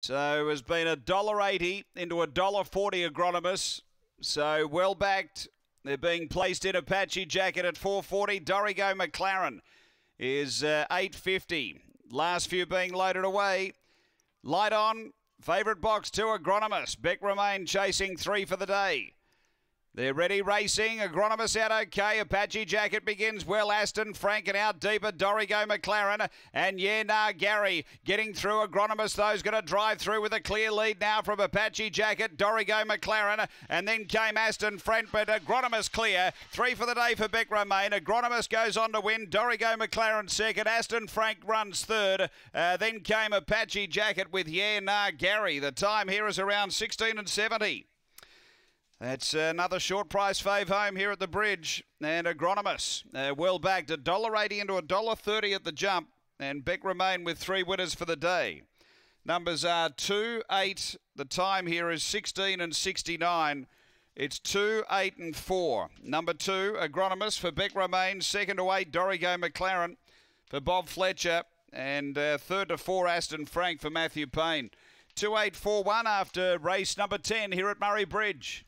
So has been a dollar eighty into a dollar forty agronomous. So well backed. They're being placed in Apache jacket at 440. Dorigo McLaren is uh, 850. Last few being loaded away. Light on. Favourite box two agronomous. Beck Romain chasing three for the day. They're ready racing. Agronomous out okay. Apache Jacket begins well. Aston Frank and out deeper. Dorigo McLaren and yeah, nah, Gary getting through. Agronomous those going to drive through with a clear lead now from Apache Jacket. Dorigo McLaren and then came Aston Frank, but Agronomous clear. Three for the day for Beck Romain. Agronomous goes on to win. Dorigo McLaren second. Aston Frank runs third. Uh, then came Apache Jacket with yeah, nah, Gary. The time here is around 16 and 70. That's another short price fave home here at the bridge. And Agronomous, uh, well backed, $1.80 into $1.30 at the jump. And Beck Romain with three winners for the day. Numbers are 2, 8. The time here is 16 and 69. It's 2, 8 and 4. Number 2, Agronomous for Beck Romain. Second to 8, Dorigo McLaren for Bob Fletcher. And uh, third to 4, Aston Frank for Matthew Payne. 2841 after race number 10 here at Murray Bridge.